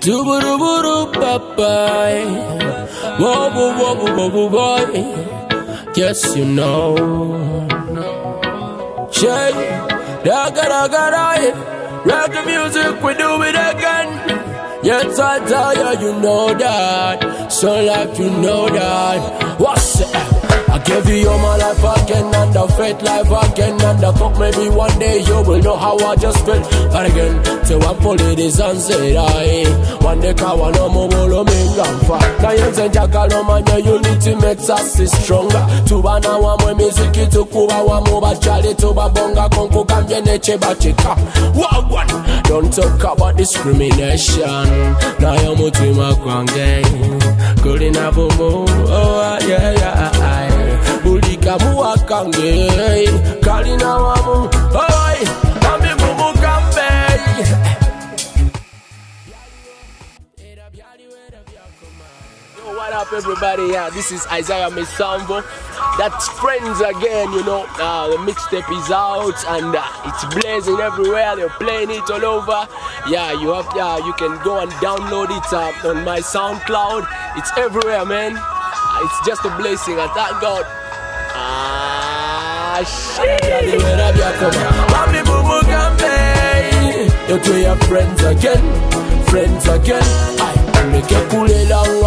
Duburu papai. Whoa, whoa, whoa, whoa, whoa, boy. Yes, you know. Shay, daga, daga, daga. Reggae music, we do it again. Yes, I tell you, you know that. So like you know that. What's it? I gave you all my life and the faith life again. And the fuck maybe one day you will know how I just felt. But again, to I pull it is and say I. One day kawa no mo bolo mingamfa Na yenze njagalo manya unity makes us stronger. Tuba na wa mwe miziki tukuba wa mu bachali tuba bonga konku kamye neche bachika Wagwan, don't talk about discrimination. Na yo mutima kwange Kulina bumu, oh buli wamu oi bambi mumukambe Yo, what up everybody? Yeah this is Isaiah Misanvu that's friends again you know uh, the mixtape is out and uh, it's blazing everywhere. They're playing it all over. Yeah you have yeah you can go and download it uh, on my soundcloud. It's everywhere man. Uh, it's just a blessing. I thank god. Ah, shit. Mami bubu gambe. You to your friends again, friends again. Ay, make la wana